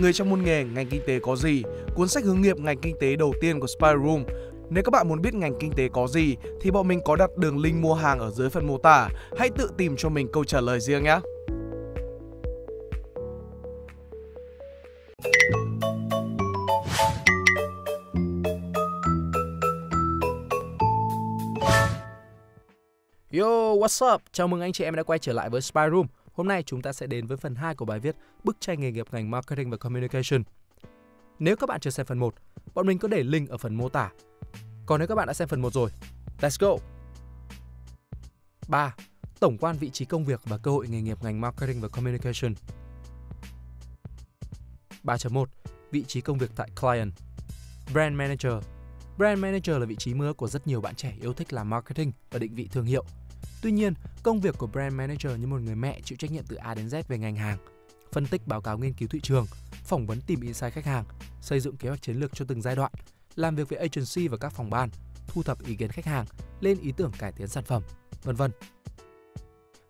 Người trong môn nghề ngành kinh tế có gì, cuốn sách hướng nghiệp ngành kinh tế đầu tiên của Spy Room. Nếu các bạn muốn biết ngành kinh tế có gì thì bọn mình có đặt đường link mua hàng ở dưới phần mô tả. Hãy tự tìm cho mình câu trả lời riêng nhé. Yo, what's up? Chào mừng anh chị em đã quay trở lại với Spy Room. Hôm nay chúng ta sẽ đến với phần 2 của bài viết Bức tranh nghề nghiệp ngành Marketing và Communication. Nếu các bạn chưa xem phần 1, bọn mình có để link ở phần mô tả. Còn nếu các bạn đã xem phần 1 rồi, let's go! 3. Tổng quan vị trí công việc và cơ hội nghề nghiệp ngành Marketing và Communication. 3.1 Vị trí công việc tại Client Brand Manager Brand Manager là vị trí mơ của rất nhiều bạn trẻ yêu thích làm marketing và định vị thương hiệu. Tuy nhiên, công việc của Brand Manager như một người mẹ chịu trách nhiệm từ A đến Z về ngành hàng, phân tích báo cáo nghiên cứu thị trường, phỏng vấn tìm insight khách hàng, xây dựng kế hoạch chiến lược cho từng giai đoạn, làm việc với agency và các phòng ban, thu thập ý kiến khách hàng, lên ý tưởng cải tiến sản phẩm, vân vân.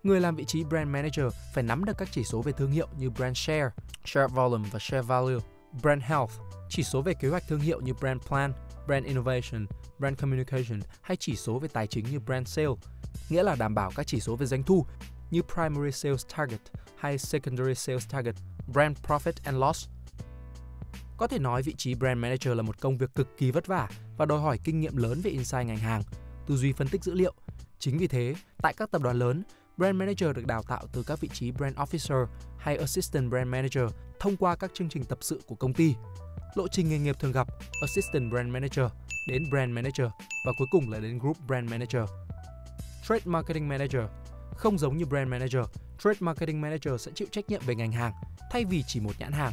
Người làm vị trí Brand Manager phải nắm được các chỉ số về thương hiệu như Brand Share, Share Volume và Share Value, Brand Health, chỉ số về kế hoạch thương hiệu như Brand Plan, Brand Innovation, Brand Communication hay chỉ số về tài chính như Brand Sale, nghĩa là đảm bảo các chỉ số về doanh thu như Primary Sales Target hay Secondary Sales Target, Brand Profit and Loss. Có thể nói vị trí Brand Manager là một công việc cực kỳ vất vả và đòi hỏi kinh nghiệm lớn về insight ngành hàng, tư duy phân tích dữ liệu. Chính vì thế, tại các tập đoàn lớn, Brand Manager được đào tạo từ các vị trí Brand Officer hay Assistant Brand Manager thông qua các chương trình tập sự của công ty. Lộ trình nghề nghiệp thường gặp Assistant Brand Manager đến Brand Manager và cuối cùng là đến Group Brand Manager. Trade Marketing Manager không giống như Brand Manager, Trade Marketing Manager sẽ chịu trách nhiệm về ngành hàng thay vì chỉ một nhãn hàng.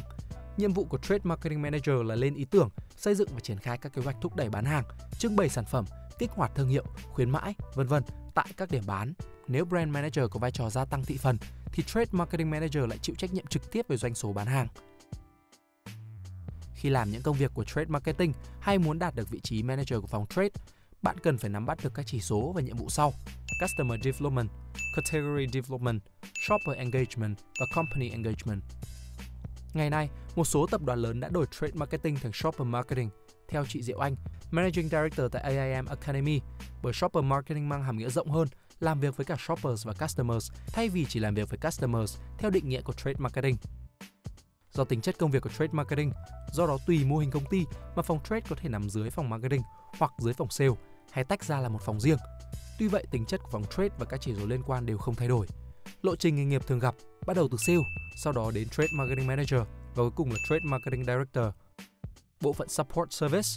Nhiệm vụ của Trade Marketing Manager là lên ý tưởng, xây dựng và triển khai các kế hoạch thúc đẩy bán hàng, trưng bày sản phẩm, kích hoạt thương hiệu, khuyến mãi, vân vân tại các điểm bán. Nếu Brand Manager có vai trò gia tăng thị phần thì Trade Marketing Manager lại chịu trách nhiệm trực tiếp về doanh số bán hàng. Khi làm những công việc của Trade Marketing hay muốn đạt được vị trí Manager của phòng Trade, bạn cần phải nắm bắt được các chỉ số và nhiệm vụ sau: Customer Development, Category Development, Shopper Engagement và Company Engagement. Ngày nay, một số tập đoàn lớn đã đổi Trade Marketing thành Shopper Marketing. Theo chị Diệu Anh, Managing Director tại AIM Academy, bởi Shopper Marketing mang hàm nghĩa rộng hơn, làm việc với cả shoppers và customers thay vì chỉ làm việc với customers theo định nghĩa của Trade Marketing. Do tính chất công việc của Trade Marketing, do đó tùy mô hình công ty mà phòng Trade có thể nằm dưới phòng Marketing hoặc dưới phòng Sale hay tách ra là một phòng riêng. Tuy vậy, tính chất của phòng Trade và các chỉ số liên quan đều không thay đổi. Lộ trình nghề nghiệp thường gặp bắt đầu từ Sale, sau đó đến Trade Marketing Manager và cuối cùng là Trade Marketing Director. Bộ phận Support Service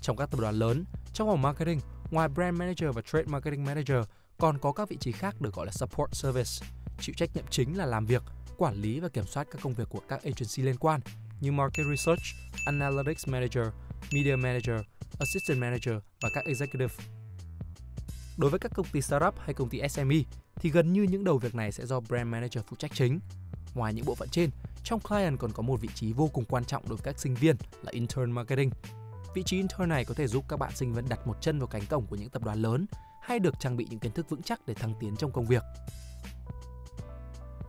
Trong các tập đoàn lớn, trong phòng marketing, ngoài Brand Manager và Trade Marketing Manager, còn có các vị trí khác được gọi là Support Service. Chịu trách nhiệm chính là làm việc, quản lý và kiểm soát các công việc của các agency liên quan như Market Research, Analytics Manager, Media Manager, Assistant Manager và các Executive. Đối với các công ty startup hay công ty SME thì gần như những đầu việc này sẽ do Brand Manager phụ trách chính. Ngoài những bộ phận trên, trong client còn có một vị trí vô cùng quan trọng đối với các sinh viên là Intern Marketing. Vị trí intern này có thể giúp các bạn sinh viên đặt một chân vào cánh cổng của những tập đoàn lớn hay được trang bị những kiến thức vững chắc để thăng tiến trong công việc.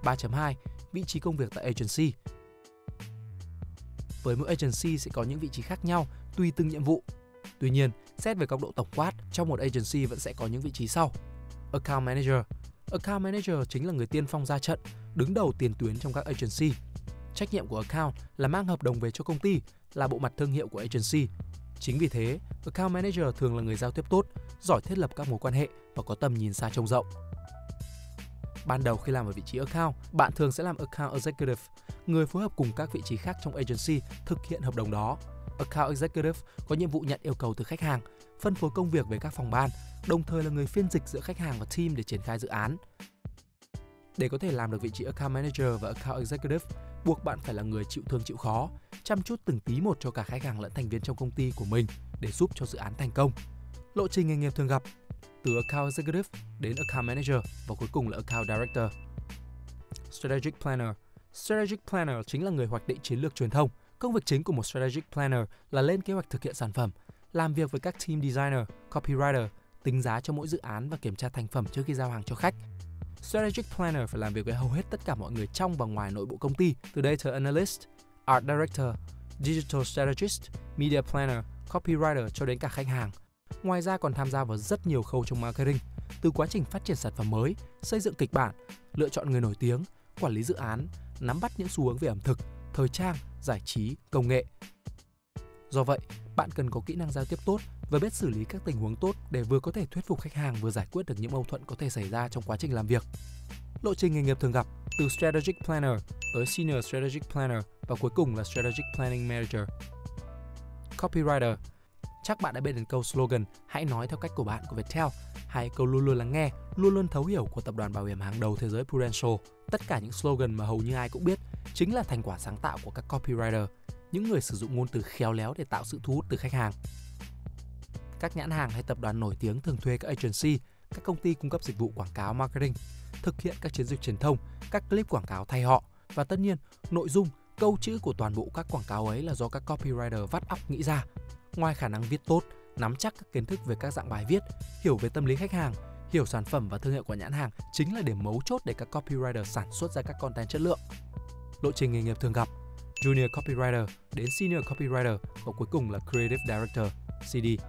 3.2 Vị trí công việc tại agency Với mỗi agency sẽ có những vị trí khác nhau tùy từng nhiệm vụ. Tuy nhiên, xét về góc độ tổng quát, trong một agency vẫn sẽ có những vị trí sau. Account Manager Account Manager chính là người tiên phong ra trận, đứng đầu tiền tuyến trong các agency. Trách nhiệm của account là mang hợp đồng về cho công ty, là bộ mặt thương hiệu của agency. Chính vì thế, account manager thường là người giao tiếp tốt, giỏi thiết lập các mối quan hệ và có tầm nhìn xa trông rộng. Ban đầu khi làm ở vị trí account, bạn thường sẽ làm account executive, người phối hợp cùng các vị trí khác trong agency thực hiện hợp đồng đó. Account executive có nhiệm vụ nhận yêu cầu từ khách hàng, phân phối công việc với các phòng ban, đồng thời là người phiên dịch giữa khách hàng và team để triển khai dự án. Để có thể làm được vị trí account manager và account executive, buộc bạn phải là người chịu thương chịu khó, chăm chút từng tí một cho cả khách hàng lẫn thành viên trong công ty của mình để giúp cho dự án thành công. Lộ trình nghề nghiệp thường gặp từ account executive đến account manager và cuối cùng là account director. Strategic planner Strategic planner chính là người hoạch định chiến lược truyền thông. Công việc chính của một strategic planner là lên kế hoạch thực hiện sản phẩm, làm việc với các team designer, copywriter, tính giá cho mỗi dự án và kiểm tra thành phẩm trước khi giao hàng cho khách. Strategic planner phải làm việc với hầu hết tất cả mọi người trong và ngoài nội bộ công ty, từ data analyst, art director, digital strategist, media planner, copywriter cho đến cả khách hàng. Ngoài ra còn tham gia vào rất nhiều khâu trong marketing, từ quá trình phát triển sản phẩm mới, xây dựng kịch bản, lựa chọn người nổi tiếng, quản lý dự án, nắm bắt những xu hướng về ẩm thực, thời trang, giải trí, công nghệ. Do vậy, bạn cần có kỹ năng giao tiếp tốt và biết xử lý các tình huống tốt để vừa có thể thuyết phục khách hàng vừa giải quyết được những mâu thuẫn có thể xảy ra trong quá trình làm việc. Lộ trình nghề nghiệp thường gặp từ Strategic Planner tới Senior Strategic Planner và cuối cùng là Strategic Planning Manager. Copywriter Chắc bạn đã biết đến câu slogan Hãy nói theo cách của bạn của Viettel hay câu luôn luôn lắng nghe, luôn luôn thấu hiểu của tập đoàn bảo hiểm hàng đầu thế giới Prudential. Tất cả những slogan mà hầu như ai cũng biết chính là thành quả sáng tạo của các copywriter, những người sử dụng ngôn từ khéo léo để tạo sự thu hút từ khách hàng. Các nhãn hàng hay tập đoàn nổi tiếng thường thuê các agency, các công ty cung cấp dịch vụ quảng cáo marketing, thực hiện các chiến dịch truyền thông, các clip quảng cáo thay họ và tất nhiên nội dung, câu chữ của toàn bộ các quảng cáo ấy là do các copywriter vắt óc nghĩ ra. Ngoài khả năng viết tốt, nắm chắc các kiến thức về các dạng bài viết, hiểu về tâm lý khách hàng, hiểu sản phẩm và thương hiệu của nhãn hàng chính là điểm mấu chốt để các copywriter sản xuất ra các content chất lượng. Lộ trình nghề nghiệp thường gặp Junior Copywriter đến Senior Copywriter và cuối cùng là Creative Director, CD.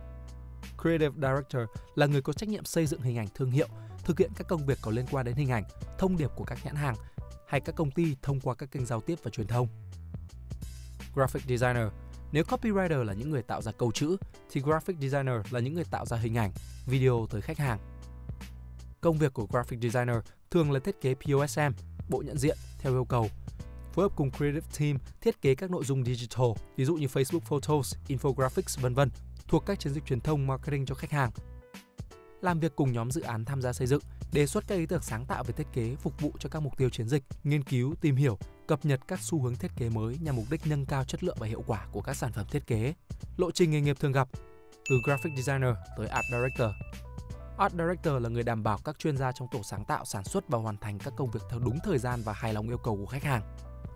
Creative Director là người có trách nhiệm xây dựng hình ảnh thương hiệu, thực hiện các công việc có liên quan đến hình ảnh, thông điệp của các nhãn hàng hay các công ty thông qua các kênh giao tiếp và truyền thông. Graphic Designer nếu copywriter là những người tạo ra câu chữ, thì graphic designer là những người tạo ra hình ảnh, video tới khách hàng. Công việc của graphic designer thường là thiết kế POSM, bộ nhận diện theo yêu cầu, phối hợp cùng creative team thiết kế các nội dung digital, ví dụ như Facebook Photos, infographics vân vân, thuộc các chiến dịch truyền thông marketing cho khách hàng. Làm việc cùng nhóm dự án tham gia xây dựng, đề xuất các ý tưởng sáng tạo về thiết kế phục vụ cho các mục tiêu chiến dịch, nghiên cứu, tìm hiểu, cập nhật các xu hướng thiết kế mới nhằm mục đích nâng cao chất lượng và hiệu quả của các sản phẩm thiết kế. Lộ trình nghề nghiệp thường gặp từ graphic designer tới art director. Art director là người đảm bảo các chuyên gia trong tổ sáng tạo sản xuất và hoàn thành các công việc theo đúng thời gian và hài lòng yêu cầu của khách hàng.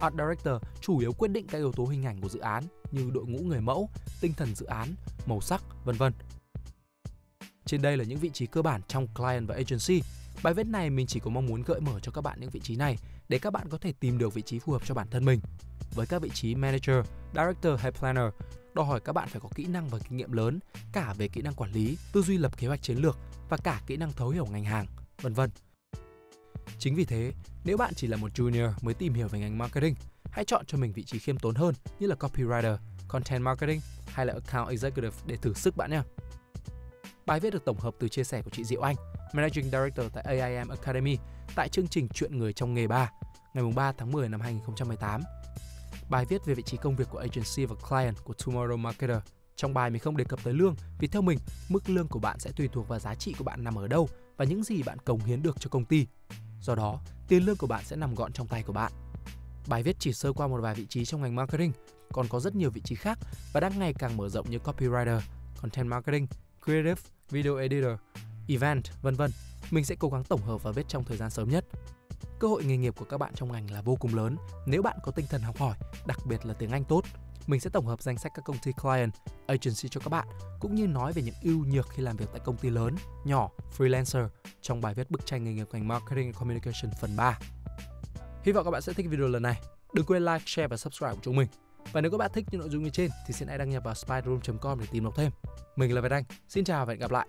Art Director chủ yếu quyết định các yếu tố hình ảnh của dự án như đội ngũ người mẫu, tinh thần dự án, màu sắc, vân vân. Trên đây là những vị trí cơ bản trong client và agency. Bài viết này mình chỉ có mong muốn gợi mở cho các bạn những vị trí này để các bạn có thể tìm được vị trí phù hợp cho bản thân mình. Với các vị trí manager, director hay planner, đòi hỏi các bạn phải có kỹ năng và kinh nghiệm lớn cả về kỹ năng quản lý, tư duy lập kế hoạch chiến lược và cả kỹ năng thấu hiểu ngành hàng, vân vân. Chính vì thế, nếu bạn chỉ là một junior mới tìm hiểu về ngành marketing, hãy chọn cho mình vị trí khiêm tốn hơn như là copywriter, content marketing hay là account executive để thử sức bạn nhé. Bài viết được tổng hợp từ chia sẻ của chị Diệu Anh, Managing Director tại AIM Academy tại chương trình Chuyện người trong nghề 3 ngày 3 tháng 10 năm 2018. Bài viết về vị trí công việc của agency và client của Tomorrow Marketer. Trong bài mình không đề cập tới lương vì theo mình, mức lương của bạn sẽ tùy thuộc vào giá trị của bạn nằm ở đâu và những gì bạn cống hiến được cho công ty. Do đó, tiền lương của bạn sẽ nằm gọn trong tay của bạn. Bài viết chỉ sơ qua một vài vị trí trong ngành marketing, còn có rất nhiều vị trí khác và đang ngày càng mở rộng như copywriter, content marketing, creative, video editor, event, vân vân. Mình sẽ cố gắng tổng hợp và viết trong thời gian sớm nhất. Cơ hội nghề nghiệp của các bạn trong ngành là vô cùng lớn nếu bạn có tinh thần học hỏi, đặc biệt là tiếng Anh tốt. Mình sẽ tổng hợp danh sách các công ty client, agency cho các bạn, cũng như nói về những ưu nhược khi làm việc tại công ty lớn, nhỏ, freelancer trong bài viết bức tranh nghề nghiệp ngành marketing and communication phần 3. Hy vọng các bạn sẽ thích video lần này. Đừng quên like, share và subscribe của chúng mình. Và nếu các bạn thích những nội dung như trên thì xin hãy đăng nhập vào spyroom.com để tìm đọc thêm. Mình là Việt Anh. Xin chào và hẹn gặp lại.